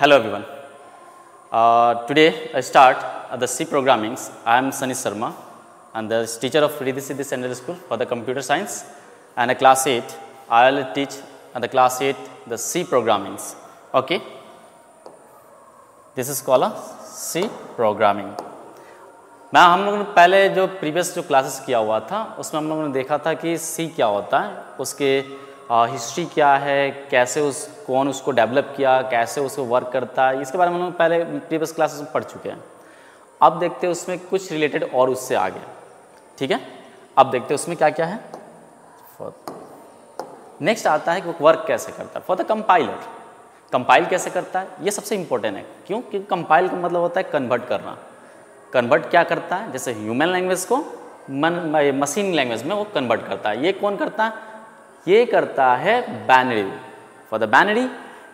Hello everyone. Uh, today I start uh, the C programming. I am Sunny Sharma and the teacher of Riddhi Siddhi Central School for the computer science and a class 8 I will teach at the class 8 the C programming. Okay. This is called a C programming. मैं हम लोगों ने पहले जो previous जो classes किया हुआ था उसमें हम लोगों ने देखा था कि सी क्या होता है उसके हिस्ट्री क्या है, कैसे उस, कौन उसको डेवलप किया, कैसे उसको वर्क करता है इसके बारे में हम पहले प्रीवियस क्लासेस में पढ़ चुके हैं। अब देखते हैं उसमें कुछ रिलेटेड और उससे आगे। ठीक है? अब देखते हैं उसमें क्या क्या है नेक्स्ट आता है कि वो वर्क कैसे करता है। फॉर द कंपाइलर कंपाइल कैसे करता है? ये सबसे इंपॉर्टेंट है। क्यों? क्योंकि कंपाइल का मतलब होता है कन्वर्ट करना। कन्वर्ट क्या करता है? जैसे ह्यूमन लैंग्वेज को, मन मशीन लैंग्वेज में वो कन्वर्ट करता है। ये कौन करता है? ये करता है binary for the binary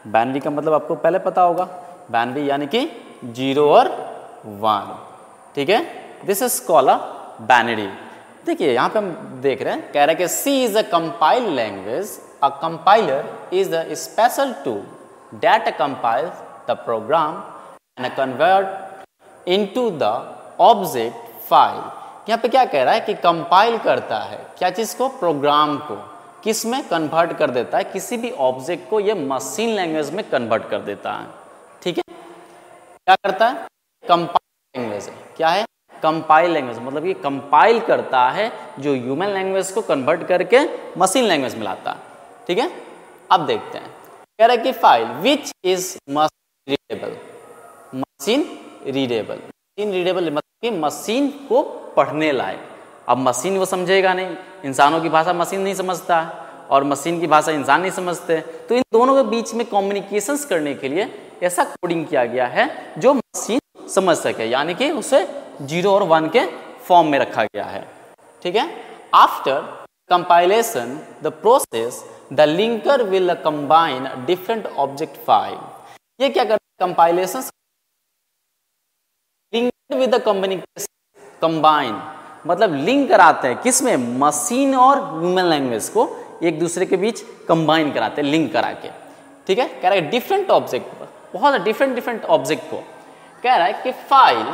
binary का मतलब आपको पहले पता होगा। बैनरी यानी कि ज़ीरो और वन। ठीक है? This is call a binary देखिए, यहाँ पे हम देख रहे हैं, कह रहे हैं कि C is a compile language a compiler is the special tool compile the program and convert into the object file यहाँ पे क्या कह रहा है कि कंपाइल करता है। क्या चीज़ को? प्रोग्राम को। किसमें कन्वर्ट कर देता है? किसी भी ऑब्जेक्ट को ये मशीन लैंग्वेज में कन्वर्ट कर देता है। ठीक है? क्या करता है? कंपाइल लैंग्वेज है क्या है? कंपाइल लैंग्वेज मतलब ये कंपाइल करता है जो ह्यूमन लैंग्वेज को कन्वर्ट करके मशीन लैंग्वेज में लाता है। ठीक है? अब देखते हैं। कह रहा है कि file which is machine readable machine readable machine readable मतलब कि मशीन को पढ़ने लायक। अब मशीन वो समझेगा नहीं। इंसानों की भाषा मशीन नहीं समझता और मशीन की भाषा इंसान नहीं समझते। तो इन दोनों के बीच में कम्युनिकेशंस करने के लिए ऐसा कोडिंग किया गया है जो मशीन समझ सके, यानी कि उसे ज़ीरो और वन के फॉर्म में रखा गया है। ठीक है? After compilation the process the linker will combine different object file ये क्या करता है compilation linker with communication combine मतलब लिंक कराते हैं। किसमें मशीन और ह्यूमन लैंग्वेज को एक दूसरे के बीच कंबाइन कराते हैं लिंक करा के। ठीक है? कह रहा है डिफरेंट ऑब्जेक्ट बहुत डिफरेंट डिफरेंट ऑब्जेक्ट को। कह रहा है कि file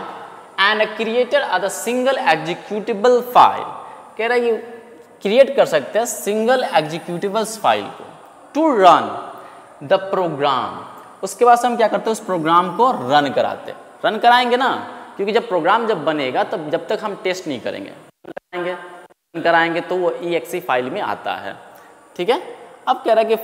and creator are the single executable file कह रहा है कि क्रिएट कर सकते हैं सिंगल एग्जीक्यूटिबल फ़ाइल को। टू रन द प्रोग्राम उसके बाद हम क्या करते हैं? उस प्रोग्राम को रन कराते हैं। रन कराएँगे ना? क्योंकि जब प्रोग्राम जब बनेगा, तब जब तक हम टेस्ट नहीं करेंगे। कराएँगे कराएँगे तो वो ई फ़ाइल में आता है। ठीक है? अब कह रहा है कि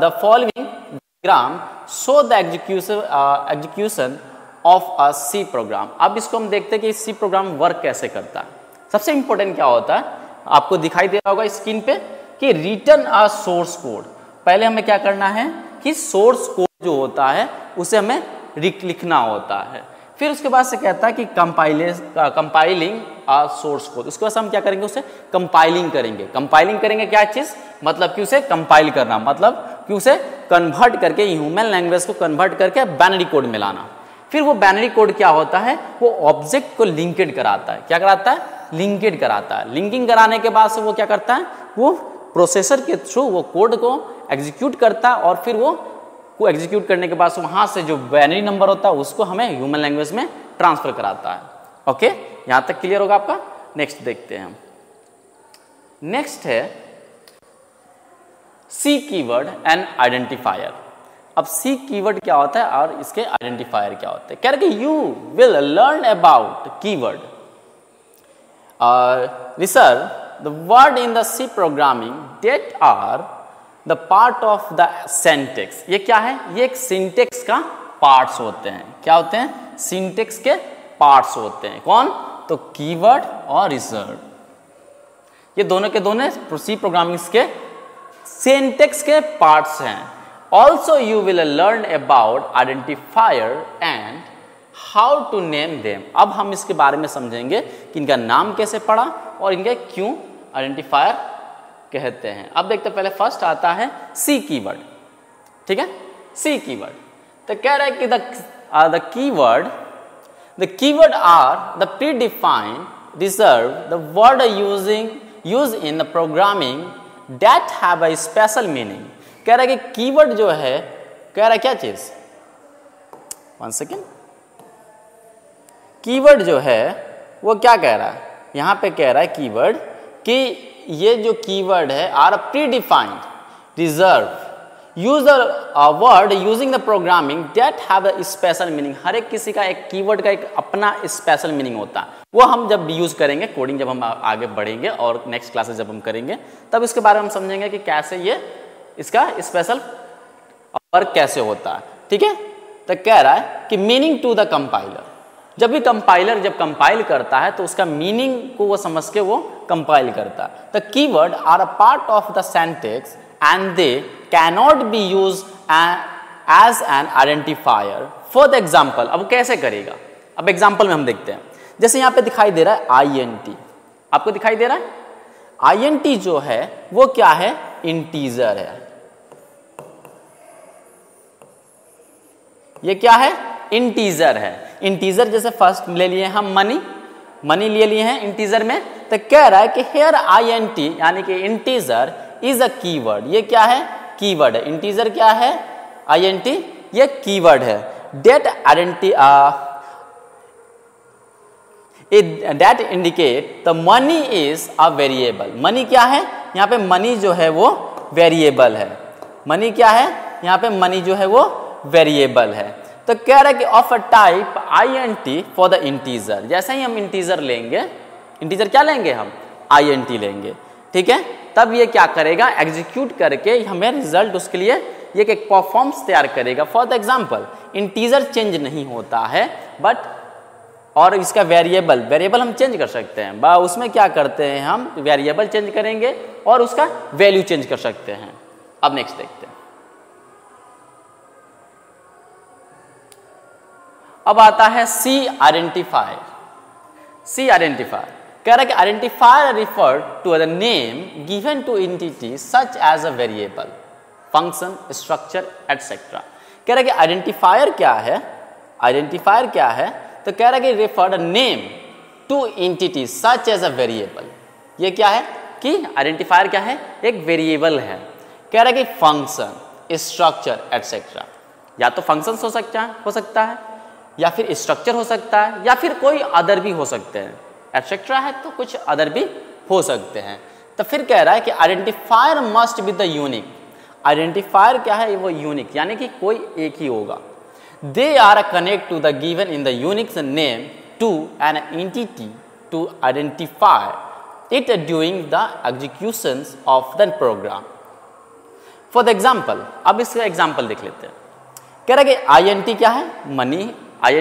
the following program so the execution execution of a C program अब इसको हम देखते हैं कि सी प्रोग्राम वर्क कैसे करता है। सबसे इंपॉर्टेंट क्या होता है? आपको दिखाई दे रहा होगा स्क्रीन पे कि रिटर्न अ सोर्स कोड पहले हमें क्या करना है कि सोर्स कोड जो होता है, उसे हमें लिखना होता है। फिर उसके बाद से कहता है कि कंपाइलिंग सोर्स कोड उसके बाद हम क्या करेंगे उसे? कंपाइलिंग करेंगे. कंपाइलिंग करेंगे क्या चीज़? मतलब कि उसे कंपाइल करना. मतलब कि उसे कन्वर्ट करके ह्यूमन लैंग्वेज को कन्वर्ट करके बैनरी कोड में लाना. फिर वो बैनरी कोड क्या होता है? वो ऑब्जेक्ट को लिंकेड कराता है. क्या कराता है? लिंकेड कराता है. लिंकिंग कराने के बाद से वो क्या करता है? वो प्रोसेसर के थ्रू वो कोड को एग्जीक्यूट करता है और फिर वो को एग्जीक्यूट करने के बाद वहाँ से जो बैनरी नंबर होता है, उसको हमें ह्यूमन लैंग्वेज में ट्रांसफ़र कराता है। ओके यहाँ तक क्लियर होगा आपका? नेक्स्ट देखते हैं हम। नेक्स्ट है सी कीवर्ड एंड आइडेंटिफायर अब सी कीवर्ड क्या होता है और इसके आइडेंटिफायर क्या होते हैं? कह रहे you will learn about keyword research the word in the C programming that are the part of the syntax ये क्या है? ये एक सिंटेक्स का पार्ट्स होते हैं। क्या होते हैं? सिंटेक्स के पार्ट्स होते हैं। कौन? तो कीवर्ड और रिज़र्व ये दोनों के दोनों सी प्रोग्रामिंग के सेंटेक्स के पार्ट्स हैं। Also you will learn about identifier and how to name them अब हम इसके बारे में समझेंगे कि इनका नाम कैसे पड़ा और इनके क्यों आइडेंटिफायर कहते हैं। अब देखते पहले फ़र्स्ट आता है सी कीवर्ड ठीक है? सी कीवर्ड तो कह रहा है कि the keyword the keyword are the predefined reserve the word using use in the programming that have a special meaning कह रहा है कि कीवर्ड जो है, कह रहा है क्या चीज़? वन सेकेंड कीवर्ड जो है, वो क्या कह रहा है? यहाँ पे कह रहा है कीवर्ड कि ये जो कीवर्ड है are predefined reserve use the word using the programming that have a special meaning हर एक किसी का एक कीवर्ड का एक अपना स्पेशल मीनिंग होता है। वो हम जब यूज़ करेंगे कोडिंग जब हम आगे बढ़ेंगे और नेक्स्ट क्लासेस जब हम करेंगे, तब इसके बारे में हम समझेंगे कि कैसे ये इसका स्पेशल वर्क कैसे होता है। ठीक है? तो कह रहा है कि मीनिंग टू द कंपाइलर जब भी कंपाइलर जब कंपाइल करता है तो उसका मीनिंग को वो समझ के वो कंपाइल करता। The keyword are a part of the syntax and they cannot be use as an identifier for the example अब कैसे करेगा? अब एग्ज़ाम्पल में हम देखते हैं। जैसे यहाँ पे दिखाई दे रहा है आई एन टी आपको दिखाई दे रहा है? आई एन टी जो है, वो क्या है? इंटीजर है। ये क्या है? इंटीजर है। इंटीजर जैसे फ़र्स्ट ले लिए हम मनी मनी ले लिए हैं इंटीजर में तो कह रहा है कि हेयर आई एन टी यानी कि इंटीजर इज़ अ कीवर्ड ये क्या है? कीवर्ड है इंटीजर क्या है? आई एन टी ये कीवर्ड है that identify that indicate the money is a variable money क्या है? यहाँ पे मनी जो है वो वेरिएबल है. मनी क्या है? यहाँ पे मनी जो है वो वेरिएबल है. तो कह रहा है कि of a type I N T for the integer जैसे ही हम इंटीजर लेंगे इंटीजर क्या लेंगे हम? आई एन टी लेंगे। ठीक है? तब ये क्या करेगा? एग्जीक्यूट करके हमें रिज़ल्ट उसके लिए ये एक परफॉर्म्स तैयार करेगा। For the example integer change नहीं होता है बट और इसका वेरिएबल वेरिएबल हम चेंज कर सकते हैं। बा, उसमें क्या करते हैं हम? वेरिएबल चेंज करेंगे और उसका वैल्यू चेंज कर सकते हैं। अब नेक्स्ट देखते हैं। अब आता है सी आइडेंटिफायर सी आइडेंटिफायर कह रहा है कि identifier refer to the name given to entity such as a variable function structure etcetera कह रहा है कि आइडेंटिफायर क्या है? आइडेंटिफायर क्या है? तो कह रहा है कि refer name to entity such as a variable ये क्या है? कि आइडेंटिफायर क्या है? एक वेरिएबल है. कह रहा है कि फ़ंक्शन स्ट्रक्चर एटसेट्रा या तो फ़ंक्शन हो सकता है, हो सकता है या फिर स्ट्रक्चर हो सकता है, या फिर कोई अदर भी हो सकते हैं एटसेट्रा है तो कुछ अदर भी हो सकते हैं। तो फिर कह रहा है कि identifier must be the unique identifier क्या है? वो यूनिक यानी कि कोई एक ही होगा। They are connect to the given in the unique name to an entity to identify it during the execution of the program for the example अब इसका एग्ज़ाम्पल देख लेते हैं। कह रहा है कि आई क्या है? मनी आई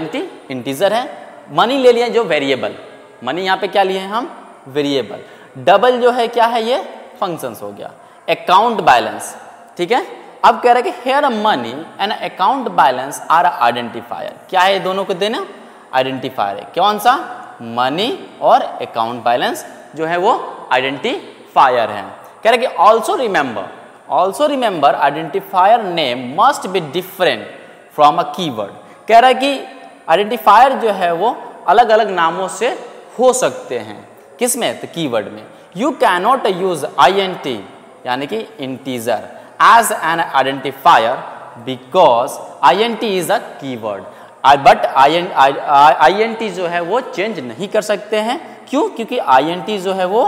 इंटीजर है। मनी ले लिए जो वेरिएबल मनी यहाँ पे क्या लिए हम? वेरिएबल डबल जो है, क्या है ये? फ़ंक्शंस हो गया। अकाउंट बैलेंस ठीक है? अब कह रहे हैं कि here money and account balance are identifier क्या है दोनों को देना? आइडेंटिफायर है। कौन सा? मनी और अकाउंट बैलेंस जो है वो आइडेंटिफायर है। कह रहे कि also remember also remember identifier name must be different from a keyword कह रहा है कि आइडेंटिफायर जो है वो अलग अलग नामों से हो सकते हैं। किसमें? तो कीवर्ड में। You cannot use I N T यानी कि integer as an identifier because I N T is a keyword but I N T जो है वो चेंज नहीं कर सकते हैं। क्यों? क्योंकि आई एन टी जो है वो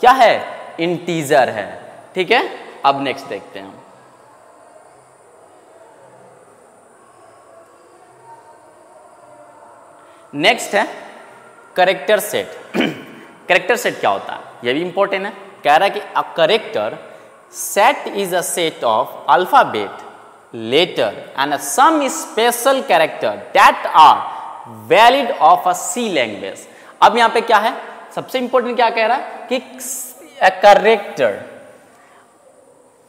क्या है? इंटीजर है। ठीक है? अब नेक्स्ट देखते हैं नेक्स्ट है करेक्टर सेट करेक्टर सेट क्या होता है? ये भी इंपॉर्टेंट है. कह रहा है कि a character set is a set of alphabet letter and some special character that are valid of a C language अब यहाँ पे क्या है? सबसे इंपॉर्टेंट क्या कह रहा है? कि character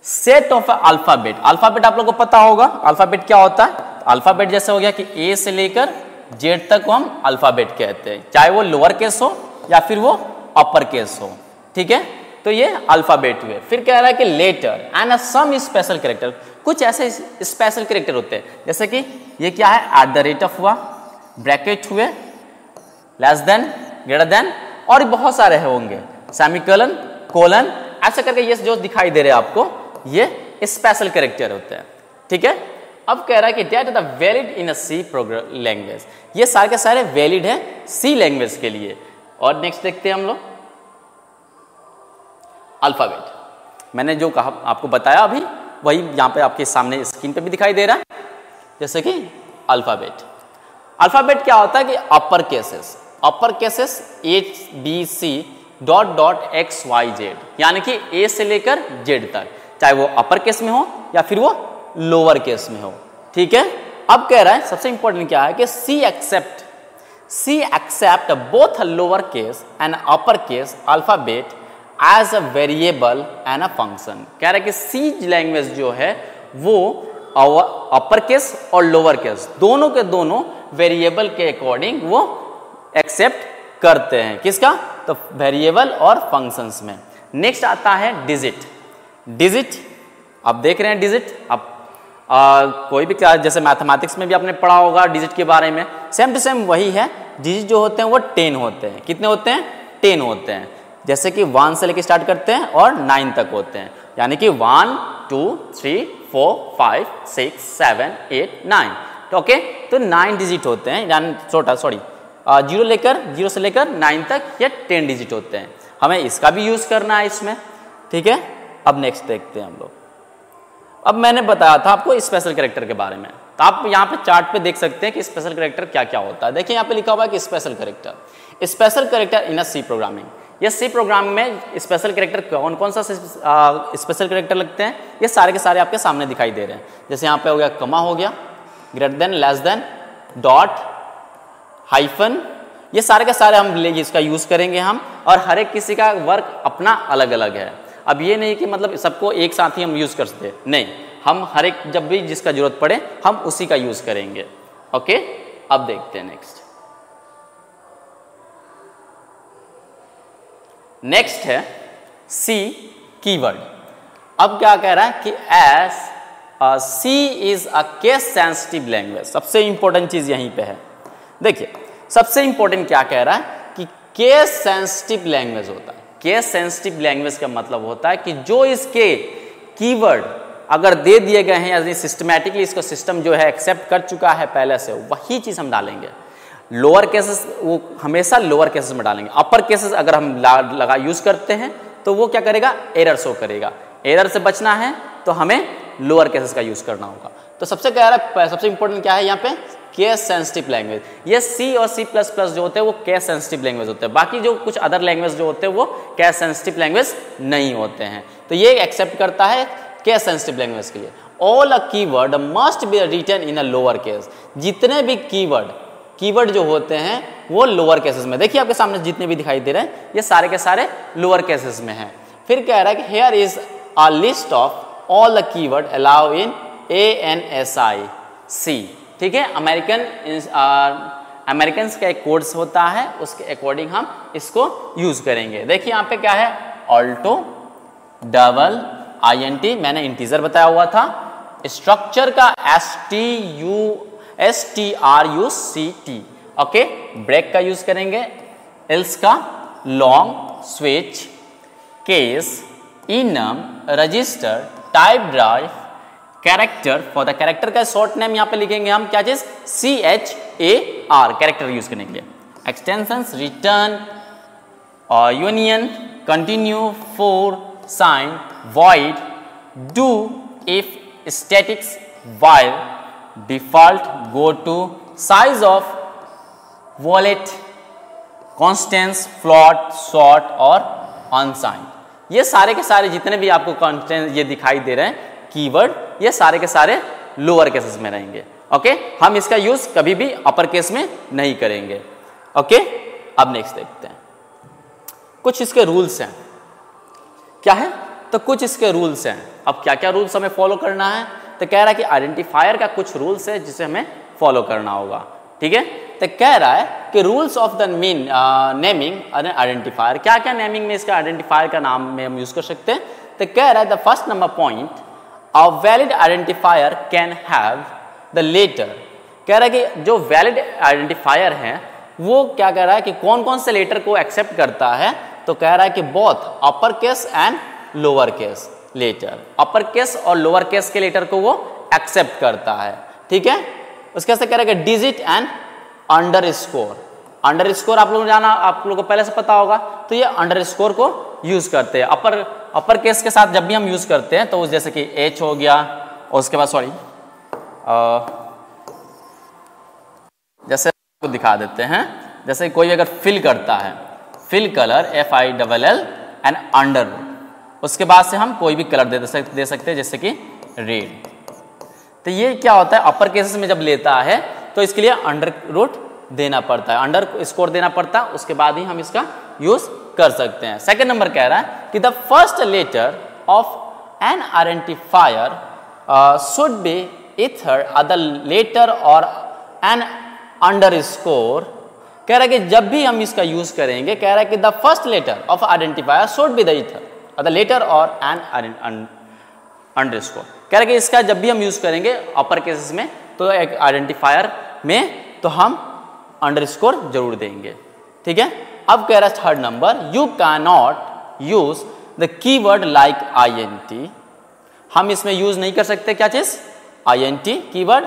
set of alphabet alphabet आप लोगों को पता होगा. अल्फ़ाबेट क्या होता है? अल्फ़ाबेट जैसे हो गया कि ए से लेकर जेड तक को हम अल्फ़ाबेट कहते हैं। चाहे वो लोअर केस हो या फिर वो अपर केस हो, ठीक है? तो ये अल्फ़ाबेट हुए। फिर कह रहा है कि letter and some special character कुछ ऐसे स्पेशल करेक्टर होते हैं। जैसे कि ये क्या है? एट द रेट ऑफ़ हुआ ब्रैकेट हुए लेस देन ग्रेटर देन और बहुत सारे होंगे। सेमिकलन कोलन ऐसे करके ये जो दिखाई दे रहे हैं आपको, ये स्पेशल करेक्टर होते हैं। ठीक है? अब कह रहा है कि that the valid in a C program language ये सारे के सारे वैलिड है सी लैंग्वेज के लिए. और नेक्स्ट देखते हैं हम लोग. अल्फ़ाबेट मैंने जो कहा, आपको बताया अभी, वही यहाँ पे आपके सामने स्क्रीन पे भी दिखाई दे रहा है. जैसे कि अल्फ़ाबेट अल्फ़ाबेट क्या होता है कि upper cases upper cases H B C dot dot X Y Z यानी कि ए से लेकर जेड तक. चाहे वो अपर केस में हो या फिर वो लोअर केस में हो। ठीक है? अब कह रहा है, सबसे इंपॉर्टेंट क्या है कि C accept C accept both lower case and upper case alphabet as a variable and a function कह रहा है कि सी लैंग्वेज जो है, वो अपर केस और लोअर केस दोनों के दोनों वेरिएबल के अकॉर्डिंग वो एक्सेप्ट करते हैं। किसका? तो वेरिएबल और फ़ंक्शंस में। नेक्स्ट आता है डिजिट डिजिट आप देख रहे हैं डिजिट अब आ, कोई भी क्लास जैसे मैथमेटिक्स में भी आपने पढ़ा होगा डिजिट के बारे में सेम टू सेम वही है। डिजिट जो होते हैं वो टेन होते हैं। कितने होते हैं? टेन होते हैं। जैसे कि वन से लेकर स्टार्ट करते हैं और नाइन तक होते हैं। यानी कि one two three four five six seven eight nine तो ओके तो नाइन डिजिट होते हैं। यानी छोटा सॉरी ज़ीरो लेकर ज़ीरो से लेकर नाइन तक या टेन डिजिट होते हैं। हमें इसका भी यूज़ करना है इसमें। ठीक है? अब नेक्स्ट देखते हैं हम लोग। अब मैंने बताया था आपको स्पेशल करेक्टर के बारे में। तो आप यहाँ पे चार्ट पे देख सकते हैं कि स्पेशल करेक्टर क्या क्या होता है। देखिए, यहाँ पे लिखा हुआ है कि special character special character in a C programming ये सी प्रोग्राम में स्पेशल करेक्टर कौन कौन सा स्पेशल करेक्टर लगते हैं? ये सारे के सारे आपके सामने दिखाई दे रहे हैं। जैसे यहाँ पे हो गया कमा हो गया greater than less than dot hyphen ये सारे के सारे हम इसका यूज़ करेंगे हम। और हर एक किसी का वर्क अपना अलग अलग है। अब ये नहीं कि मतलब सबको एक साथ ही हम यूज़ कर सकते नहीं, हम हर एक, जब भी जिसका ज़रूरत पड़े, हम उसी का यूज़ करेंगे। ओके अब देखते हैं नेक्स्ट नेक्स्ट है सी कीवर्ड अब क्या कह रहा है कि S C is a case sensitive language सबसे इंपॉर्टेंट चीज़ यहीं पे है। देखिए, सबसे इंपॉर्टेंट क्या कह रहा है कि केस सेंसिटिव लैंग्वेज होता है। केस सेंसिटिव लैंग्वेज का मतलब होता है कि जो इसके कीवर्ड अगर दे दिए गए हैं, यानी सिस्टमेटिकली इसको सिस्टम जो है एक्सेप्ट कर चुका है पहले से, वही चीज़ हम डालेंगे। लोअर केसेस वो हमेशा लोअर केसेस में डालेंगे। अपर केसेस अगर हम लगा यूज़ करते हैं तो वो क्या करेगा? एरर शो करेगा। एरर से बचना है तो हमें लोअर केसेस का यूज़ करना होगा। तो सबसे कह रहा है, सबसे इंपॉर्टेंट क्या है यहाँ पे? केस सेंसिटिव लैंग्वेज ये सी और सी प्लस प्लस जो होते हैं, वो केस सेंसिटिव लैंग्वेज होते हैं। बाकी जो कुछ अदर लैंग्वेज जो होते हैं, वो केस सेंसिटिव लैंग्वेज नहीं होते हैं। तो ये एक्सेप्ट करता है केस सेंसिटिव लैंग्वेज के लिए। All a keyword must be return in a lower case जितने भी कीवर्ड कीवर्ड जो होते हैं, वो लोअर केसेस में। देखिए आपके सामने जितने भी दिखाई दे रहे हैं, ये सारे के सारे लोअर केसेस में हैं। फिर कह रहा है कि here is a list of all the keyword allow in A N S I C ठीक है? अमेरिकन अमेरिकन का एक कोड्स होता है, उसके अकॉर्डिंग हम इसको यूज़ करेंगे। देखिए यहाँ पे क्या है? Auto double I N T मैंने इंटीजर बताया हुआ था। स्ट्रक्चर का S T U S T R U C T okay break का यूज़ करेंगे। एल्स का long switch case enum register type drive character for the character का short name यहाँ पे लिखेंगे हम, क्या चीज़? C H A R character use करने के लिए। Extension return union continue for sign void do if statics while default go to size of wallet constants float short और अनसाइन ये सारे के सारे जितने भी आपको कॉन्स्टेंस ये दिखाई दे रहे हैं कीवर्ड ये सारे के सारे लोअर केसेस में रहेंगे। ओके हम इसका यूज़ कभी भी अपर केस में नहीं करेंगे। ओके अब नेक्स्ट देखते हैं। कुछ इसके रूल्स हैं। क्या है? तो कुछ इसके रूल्स हैं। अब क्या क्या रूल्स हमें फॉलो करना है? तो कह रहा है कि आइडेंटिफायर का कुछ रूल्स है जिसे हमें फॉलो करना होगा। ठीक है? तो कह रहा है कि rules of the mean naming identifier क्या क्या नेमिंग में इसका आइडेंटिफायर का नाम में हम यूज़ कर सकते हैं? तो कह रहा है the first number point A valid identifier can have the later. कह रहा है कि जो वैलिड आइडेंटिफायर है, वो क्या कह रहा है कि कौन कौन से लेटर को एक्सेप्ट करता है? तो कह रहा है कि both upper case and lower case letter upper case और लोअर केस के लेटर को वो एक्सेप्ट करता है। ठीक है? उसके से कह रहा है कि digit and underscore underscore आप लोग जाना, आप लोग को पहले से पता होगा तो ये अंडर स्कोर को यूज़ करते हैं। अपर अपर केस के साथ जब भी हम यूज़ करते हैं तो जैसे कि एच हो गया, और उसके बाद सॉरी जैसे आपको दिखा देते हैं, जैसे कोई अगर फिल करता है fill colour F I double L and under उसके बाद से हम कोई भी कलर दे दे सकते हैं, जैसे कि रेड तो ये क्या होता है? अपर केसेस में जब लेता है तो इसके लिए अंडर रूट देना पड़ता है। अंडर स्कोर देना पड़ता है उसके बाद ही हम इसका यूज़ कर सकते हैं। सेकेंड नंबर कह रहा है कि the first letter of an identifier should be either other letter और एन अंडर स्कोर कह रहा है कि जब भी हम इसका यूज़ करेंगे, कह रहा है कि the first letter of identifier should be the either other letter और एन अंडर स्कोर कह रहा है कि इसका जब भी हम यूज़ करेंगे अपर केसेस में तो एक आइडेंटिफायर में तो हम अंडर स्कोर ज़रूर देंगे। ठीक है? अब कह रहा है third number you can not use the keyword like I N T हम इसमें यूज़ नहीं कर सकते, क्या चीज़? I N T keyword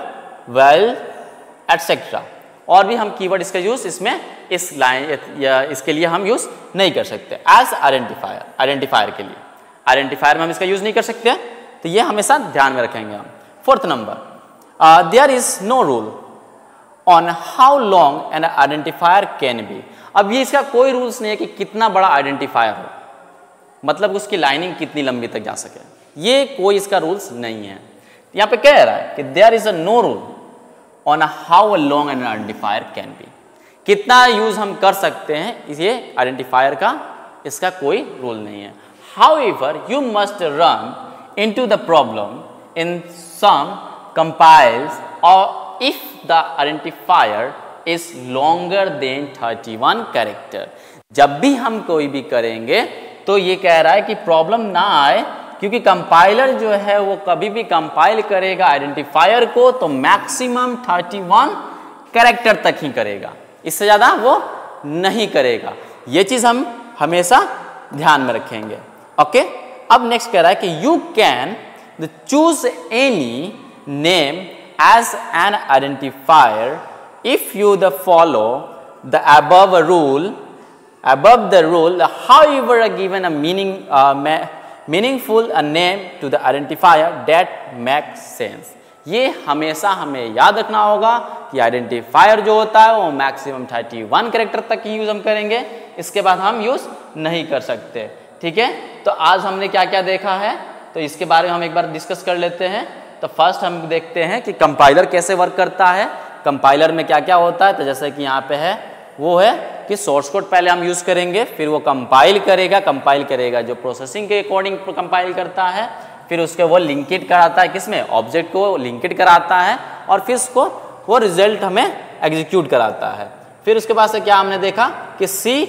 well etcetera और भी हम कीवर्ड इसका यूज़ इसमें इस लाइन या इसके लिए हम यूज़ नहीं कर सकते। एज आइडेंटिफायर आइडेंटिफायर के लिए। आइडेंटिफायर में हम इसका यूज़ नहीं कर सकते। तो ये हमेशा ध्यान में रखेंगे हम। Fourth number there is no rule on how long an identifier can be अब ये इसका कोई रूल्स नहीं है कि कितना बड़ा आइडेंटिफायर हो। मतलब उसकी लाइनिंग कितनी लंबी तक जा सके। ये कोई इसका रूल्स नहीं है। यहाँ पे कह रहा है कि there is a no rule on how long an identifier can be कितना यूज़ हम कर सकते हैं, ये आइडेंटिफायर का इसका कोई रूल नहीं है। However you must run into the problem in some compiles और if the identifier is longer than 31 character जब भी हम कोई भी करेंगे तो ये कह रहा है कि प्रॉब्लम ना आए, क्योंकि कंपाइलर जो है, वो कभी भी कंपाइल करेगा आइडेंटिफायर को तो मैक्सिमम 31 कैरेक्टर तक ही करेगा। इससे ज़्यादा वो नहीं करेगा। ये चीज़ हम हमेशा ध्यान में रखेंगे। ओके अब नेक्स्ट कह रहा है कि you can choose any name as an identifier if you the follow the above rule above the rule however given a meaning uh, meaningful a name to the identifier that makes sense. ये हमेशा हमें याद रखना होगा कि identifier जो होता है वो मैक्सिमम 31 करेक्टर तक ही यूज़ हम करेंगे। इसके बाद हम यूज़ नहीं कर सकते। ठीक है? तो आज हमने क्या क्या देखा है? तो इसके बारे में हम एक बार डिस्कस कर लेते हैं। तो फ़र्स्ट हम देखते हैं कि कंपाइलर कैसे वर्क करता है। कंपाइलर में क्या क्या होता है? तो जैसे कि यहाँ पे है, वो है कि सोर्स कोड पहले हम यूज़ करेंगे, फिर वो कंपाइल करेगा कंपाइल करेगा। जो प्रोसेसिंग के अकॉर्डिंग कंपाइल करता है, फिर उसके वो लिंकेड कराता है किसमें? ऑब्जेक्ट को लिंकेड कराता है और फिर उसको वो रिज़ल्ट हमें एग्जीक्यूट कराता है। फिर उसके बाद से क्या हमने देखा कि सी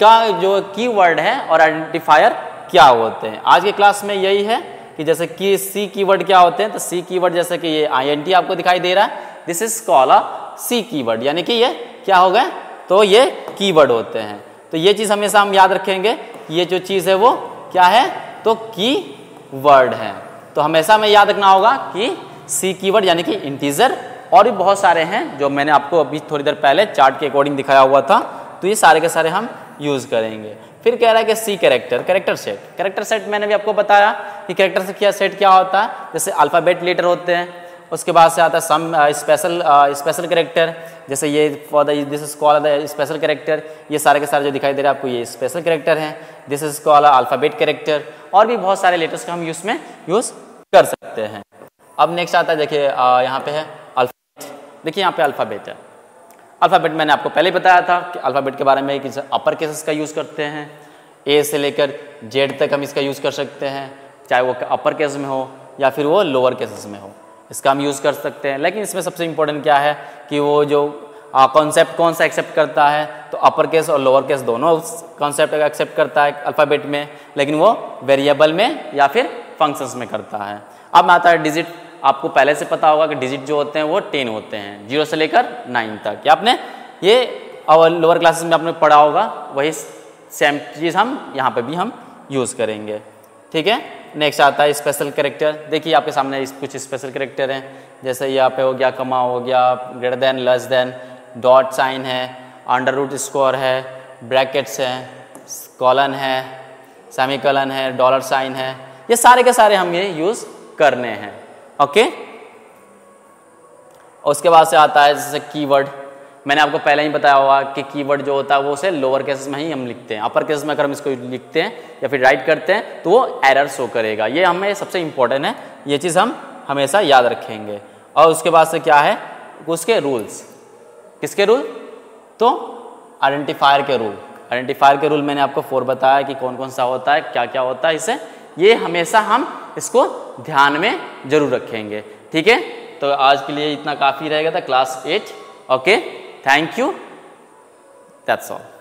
का जो की वर्ड है, और आइडेंटिफायर क्या होते हैं। आज के क्लास में यही है। कि जैसे कि सी कीवर्ड क्या होते हैं तो सी कीवर्ड जैसे कि ये आई आपको दिखाई दे रहा है। This is call a C keyword यानी कि ये क्या हो गए तो ये कीवर्ड होते हैं। तो ये चीज़ हमेशा हम याद रखेंगे ये जो चीज़ है वो क्या है? तो की वर्ड है। तो हमेशा हमें याद रखना होगा कि सी कीवर्ड यानी कि इंटीजर और भी बहुत सारे हैं जो मैंने आपको अभी थोड़ी देर पहले चार्ट के अकॉर्डिंग दिखाया हुआ था। तो ये सारे के सारे हम यूज़ करेंगे। फिर कह रहा है कि C character character set character set मैंने भी आपको बताया कि कैरेक्टर से क्या सेट क्या होता है। जैसे अल्फ़ाबेट लेटर होते हैं, उसके बाद से आता है सम स्पेशल स्पेशल करेक्टर जैसे ये for the this is call the special character ये सारे के सारे जो दिखाई दे रहे हैं आपको, ये स्पेशल करेक्टर हैं. This is call alphabet character और भी बहुत सारे लेटर्स का हम यूज़ में यूज़ कर सकते हैं। अब नेक्स्ट आता है, देखिए यहाँ पे है अल्फ़ाबेट देखिए, यहाँ पे अल्फ़ाबेट है। अल्फ़ाबेट मैंने आपको पहले बताया था कि अल्फ़ाबेट के बारे में कि अपर केसेस का यूज़ करते हैं। ए से लेकर जेड तक हम इसका यूज़ कर सकते हैं, चाहे वो अपर केस में हो या फिर वो लोअर केसेस में हो। इसका हम यूज़ कर सकते हैं। लेकिन इसमें सबसे इम्पोर्टेंट क्या है कि वो जो कॉन्सेप्ट कौन सा एक्सेप्ट करता है तो अपर केस और लोअर केस दोनों कॉन्सेप्ट एक्सेप्ट करता है अल्फ़ाबेट में, लेकिन वो वेरिएबल में या फिर फ़ंक्शंस में करता है। अब आता है डिजिट आपको पहले से पता होगा कि डिजिट जो होते हैं वो टेन होते हैं ज़ीरो से लेकर नाइन तक। आपने, ये और लोअर क्लासेस में आपने पढ़ा होगा, वही सेम चीज़ हम यहाँ पे भी हम यूज़ करेंगे। ठीक है? नेक्स्ट आता है स्पेशल करेक्टर देखिए, आपके सामने इस कुछ स्पेशल करेक्टर हैं। जैसे यहाँ पे हो गया कमा हो गया greater than less than dot sign है अंडर रूट स्कोर है ब्रैकेट्स हैं कॉलन है सेमी कॉलन है डॉलर साइन है। ये सारे के सारे हम ये यूज़ करने हैं। ओके उसके बाद से आता है जैसे कीवर्ड मैंने आपको पहले ही बताया हुआ कि कीवर्ड जो होता है वो उसे लोअर केसेस में ही हम लिखते हैं. अपर केसेस में अगर हम इसको लिखते हैं या फिर राइट करते हैं तो वो एरर शो करेगा. ये हमें सबसे इंपॉर्टेंट है. ये चीज़ हम हमेशा याद रखेंगे. और उसके बाद से क्या है? उसके रूल्स किसके रूल तो आइडेंटिफायर के रूल आइडेंटिफायर के रूल मैंने आपको फोर बताया कि कौन कौन सा होता है क्या क्या होता है इसे ये हमेशा हम इसको ध्यान में ज़रूर रखेंगे। ठीक है? तो आज के लिए इतना काफ़ी रहेगा था class at okay thank you that's all.